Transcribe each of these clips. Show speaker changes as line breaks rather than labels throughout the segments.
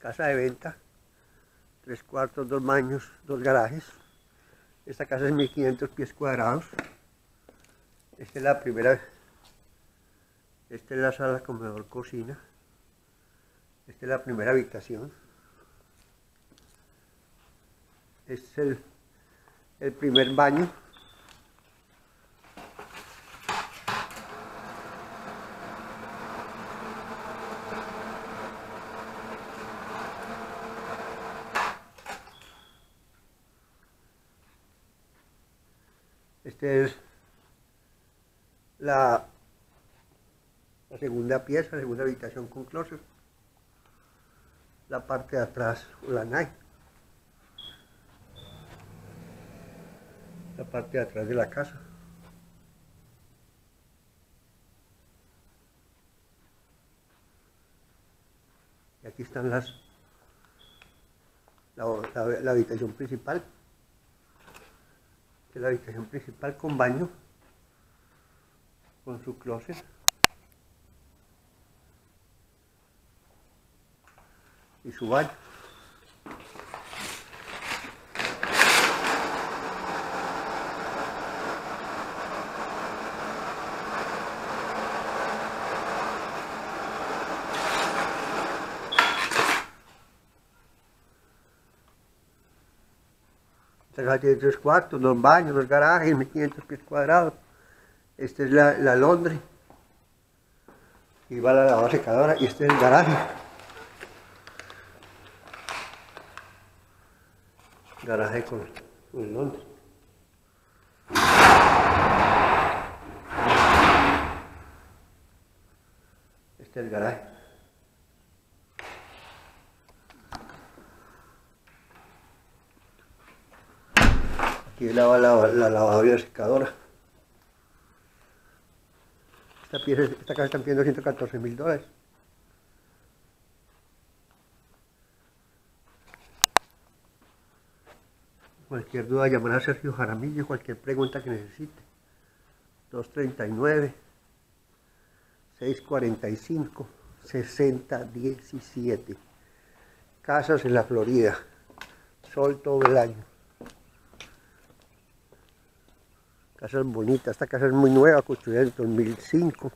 casa de venta, tres cuartos, dos baños, dos garajes. Esta casa es 1500 pies cuadrados. Esta es la primera, esta es la sala, comedor, cocina. Esta es la primera habitación. Este es el, el primer baño. Esta es la, segunda pieza, la segunda habitación con closet. La parte de atrás, la NAI. La parte de atrás de la casa. Y aquí están las la, la- la habitación principal. Es la habitación principal con baño, con su closet. Y su baño. Tiene tres cuartos, dos baños, dos garajes, 1500 pies cuadrados. Esta es la, Londres. Y va la lavadora secadora y este es el garaje. Garaje con, con Londres. Este es el garaje. Aquí lava la, la lavadora secadora. Esta, casa están pidiendo 114 mil dólares. Cualquier duda, llamar a Sergio Jaramillo, cualquier pregunta que necesite. 239 645 6017. Casas en la Florida. Sol todo el año. Casa es bonita, esta casa es muy nueva, construida en 2005.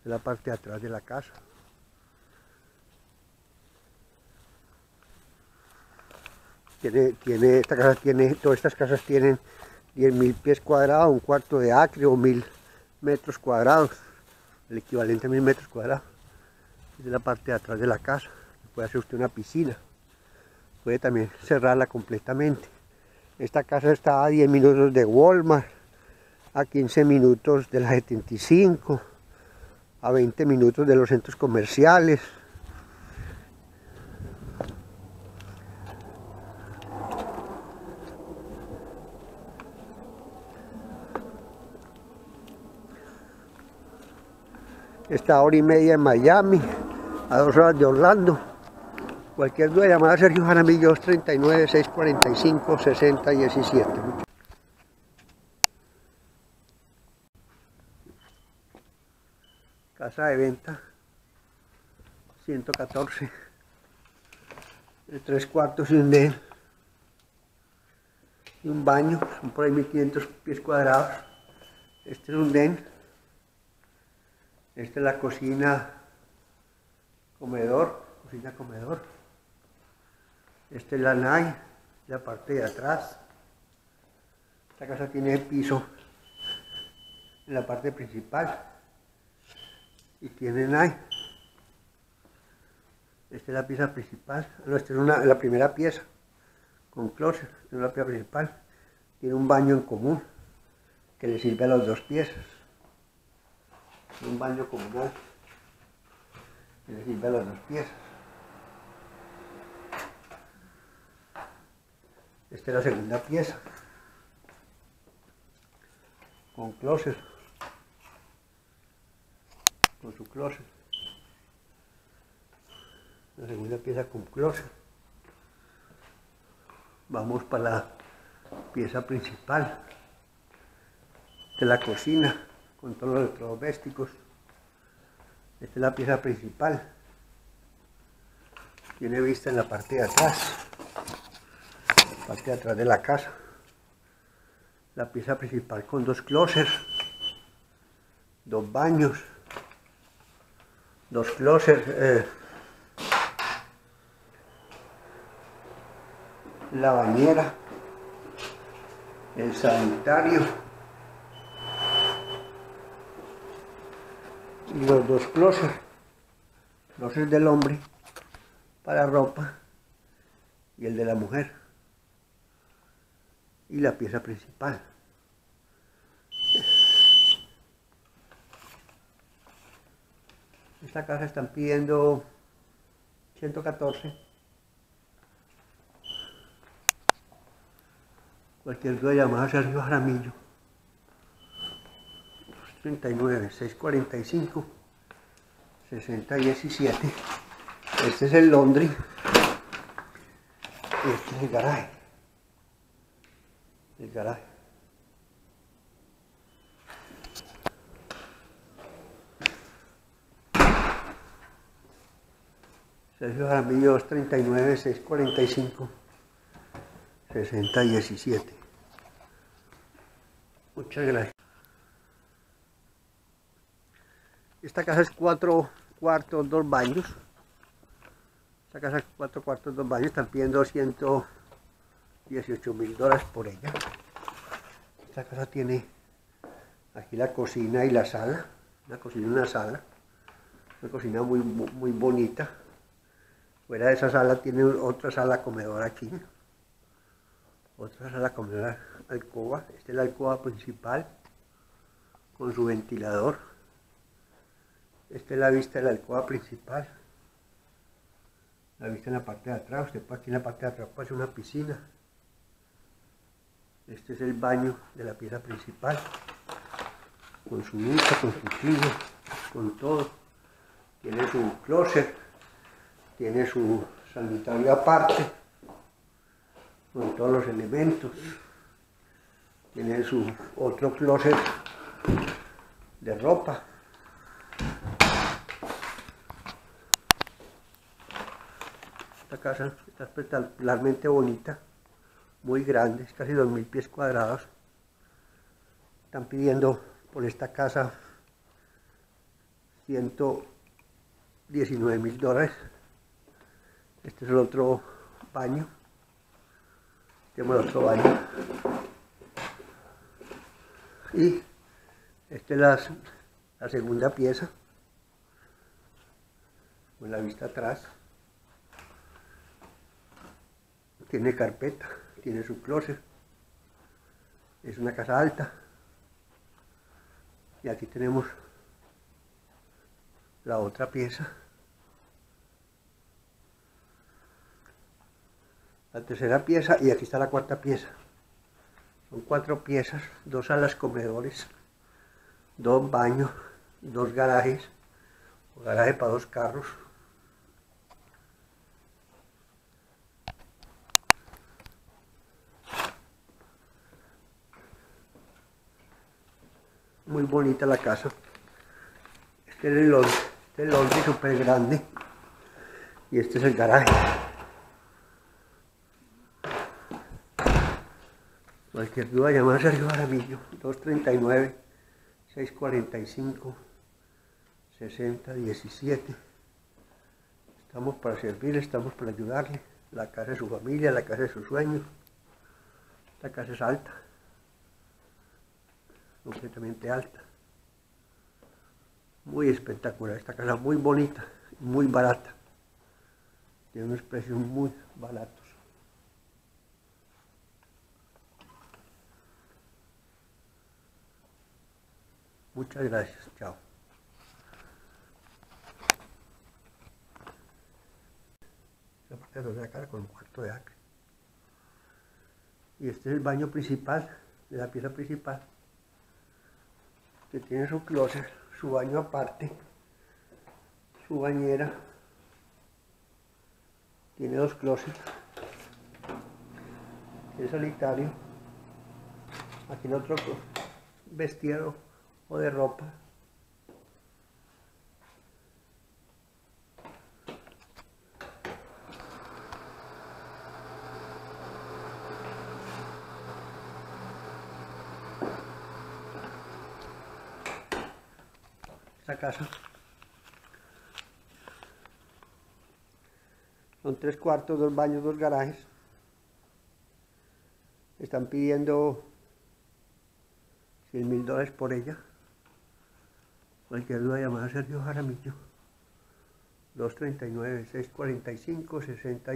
Es la parte de atrás de la casa. Tiene, tiene, esta casa tiene, todas estas casas tienen 10.000 pies cuadrados, un cuarto de acre o 1.000 metros cuadrados, el equivalente a 1.000 metros cuadrados. Es la parte de atrás de la casa. Puede hacer usted una piscina. Puede también cerrarla completamente. Esta casa está a 10 minutos de Walmart, a 15 minutos de la 75, a 20 minutos de los centros comerciales. Está a hora y media en Miami, a dos horas de Orlando. Cualquier duda, llamada Sergio Jaramillo 239-645-6017. Casa de venta 114 de cuartos y un den y un baño, son por ahí 1500 pies cuadrados. Este es un den. Esta es la cocina comedor, cocina comedor. Esta es la NAI, la parte de atrás. Esta casa tiene piso en la parte principal y tiene NAI. Esta es la pieza principal, no, esta es la primera pieza con closet, es la pieza principal. Tiene un baño en común que le sirve a las dos piezas. Un baño comunal que le sirve a las dos piezas. Esta es la segunda pieza. Con closet. Con su closet. La segunda pieza con closet. Vamos para la pieza principal de la cocina con todos los electrodomésticos. Esta es la pieza principal. Tiene vista en la parte de atrás, parte de atrás de la casa. La pieza principal con dos closets, dos baños, dos closets, eh, la bañera, el sanitario. Y los dos closets, closets del hombre para ropa y el de la mujer y la pieza principal. Esta casa están pidiendo 114. Cualquier duda llamada a Sergio Jaramillo. 39, 645, 6017. Este es el laundry. Y este es el garaje. El garaje. Sergio Jaramillo 239 645 6017. Muchas gracias. Esta casa es cuatro cuartos, dos baños. Esta casa es cuatro cuartos, dos baños. Están pidiendo 118 mil dólares por ella. Esta casa tiene aquí la cocina y la sala. Una cocina y una sala. Una cocina muy, muy bonita. Fuera de esa sala tiene otra sala comedor aquí. Otra sala comedor alcoba. Esta es la alcoba principal con su ventilador. Esta es la vista de la alcoba principal. La vista en la parte de atrás. Usted puede aquí en la parte de atrás puede hacer una piscina. Este es el baño de la pieza principal. Con su ducha, con su trillo, con todo. Tiene su closet. Tiene su sanitario aparte. Con todos los elementos. Tiene su otro closet de ropa. Esta casa está espectacularmente bonita, muy grande, es casi 2.000 pies cuadrados. Están pidiendo por esta casa 119 mil dólares. Este es el otro baño. Tenemos el otro baño. Y esta es la, la segunda pieza, con la vista atrás. tiene carpeta, tiene su closet, es una casa alta. Y aquí tenemos la otra pieza. La tercera pieza y aquí está la cuarta pieza. Son cuatro piezas, dos salas comedores, dos baños, dos garajes, garaje para dos carros, muy bonita la casa. Este es el lobby, este es el lobby súper grande. Y este es el garaje. Cualquier duda, llamar a Sergio Jaramillo, 239 645 6017. Estamos para servirle, estamos para ayudarle. La casa de su familia, la casa de sus sueños. Esta casa es alta completamente alta. Muy espectacular, esta casa muy bonita, muy barata. Tiene unos precios muy baratos. Muchas gracias, chao. La parte de la cara con un cuarto de acre. Y este es el baño principal, de la pieza principal que tiene su closet, su baño aparte, su bañera, tiene dos closets, tiene sanitario, aquí en otro vestido o de ropa. Esta casa. Son tres cuartos, dos baños, dos garajes. Están pidiendo 100 mil dólares por ella. Cualquier duda llamada a Sergio Jaramillo. 239 645 60